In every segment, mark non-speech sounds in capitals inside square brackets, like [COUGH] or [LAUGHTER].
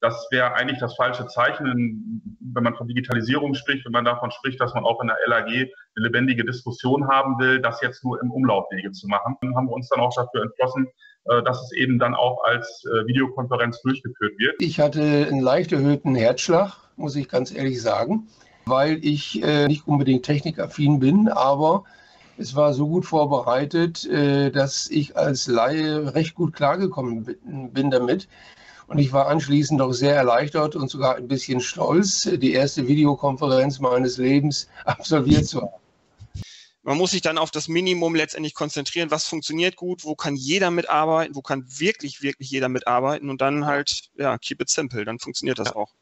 Das wäre eigentlich das falsche Zeichen, wenn man von Digitalisierung spricht, wenn man davon spricht, dass man auch in der LAG eine lebendige Diskussion haben will, das jetzt nur im Umlaufwege zu machen. Dann haben wir uns dann auch dafür entschlossen, äh, dass es eben dann auch als äh, Videokonferenz durchgeführt wird. Ich hatte einen leicht erhöhten Herzschlag, muss ich ganz ehrlich sagen, weil ich äh, nicht unbedingt technikaffin bin, aber es war so gut vorbereitet, dass ich als Laie recht gut klargekommen bin damit. Und ich war anschließend auch sehr erleichtert und sogar ein bisschen stolz, die erste Videokonferenz meines Lebens [LAUGHS] absolviert zu haben. Man muss sich dann auf das Minimum letztendlich konzentrieren, was funktioniert gut, wo kann jeder mitarbeiten, wo kann wirklich, wirklich jeder mitarbeiten? Und dann halt, ja, keep it simple, dann funktioniert das auch.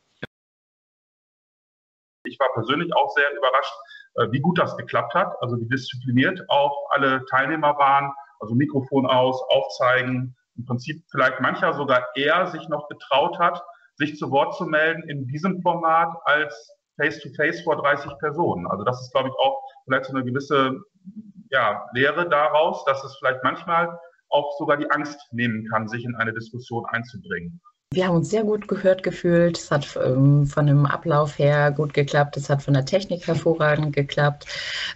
Ich war persönlich auch sehr überrascht, äh, wie gut das geklappt hat, also wie diszipliniert auch alle Teilnehmer waren, also Mikrofon aus, aufzeigen, im Prinzip vielleicht mancher sogar eher sich noch getraut hat, sich zu Wort zu melden in diesem Format als face-to-face -face vor 30 Personen. Also das ist, glaube ich, auch vielleicht so eine gewisse ja, Lehre daraus, dass es vielleicht manchmal auch sogar die Angst nehmen kann, sich in eine Diskussion einzubringen. Wir haben uns sehr gut gehört gefühlt. Es hat ähm, von dem Ablauf her gut geklappt. Es hat von der Technik hervorragend geklappt.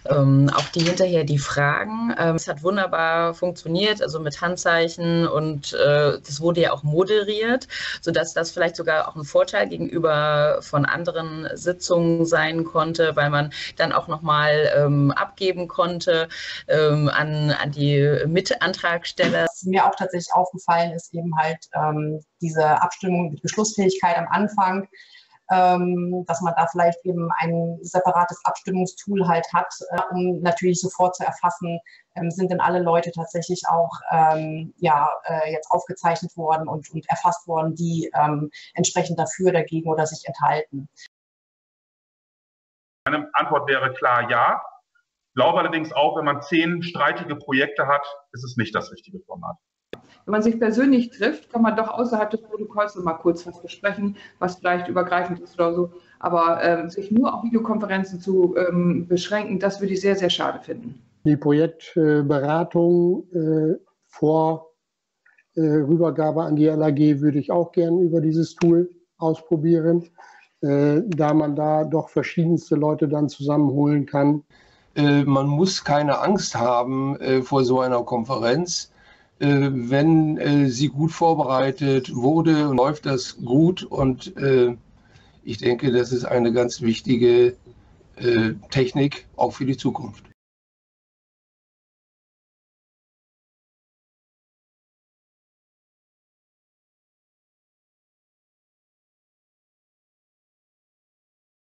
Ähm, auch die hinterher die Fragen. Ähm, es hat wunderbar funktioniert, also mit Handzeichen und äh, das wurde ja auch moderiert, sodass das vielleicht sogar auch ein Vorteil gegenüber von anderen Sitzungen sein konnte, weil man dann auch nochmal ähm, abgeben konnte ähm, an, an die Mitantragsteller. Was mir auch tatsächlich aufgefallen ist, eben halt ähm, diese Abstimmung mit Beschlussfähigkeit am Anfang, ähm, dass man da vielleicht eben ein separates Abstimmungstool halt hat, äh, um natürlich sofort zu erfassen, ähm, sind denn alle Leute tatsächlich auch ähm, ja, äh, jetzt aufgezeichnet worden und, und erfasst worden, die ähm, entsprechend dafür, dagegen oder sich enthalten. Meine Antwort wäre klar ja. Ich glaube allerdings auch, wenn man zehn streitige Projekte hat, ist es nicht das richtige Format. Wenn man sich persönlich trifft, kann man doch außerhalb des Protokolls noch mal kurz was besprechen, was vielleicht übergreifend ist oder so. Aber äh, sich nur auf Videokonferenzen zu ähm, beschränken, das würde ich sehr, sehr schade finden. Die Projektberatung äh, vor äh, Rübergabe an die LAG würde ich auch gerne über dieses Tool ausprobieren, äh, da man da doch verschiedenste Leute dann zusammenholen kann. Äh, man muss keine Angst haben äh, vor so einer Konferenz äh, wenn äh, sie gut vorbereitet wurde, läuft das gut und äh, ich denke, das ist eine ganz wichtige Technik auch für die Zukunft.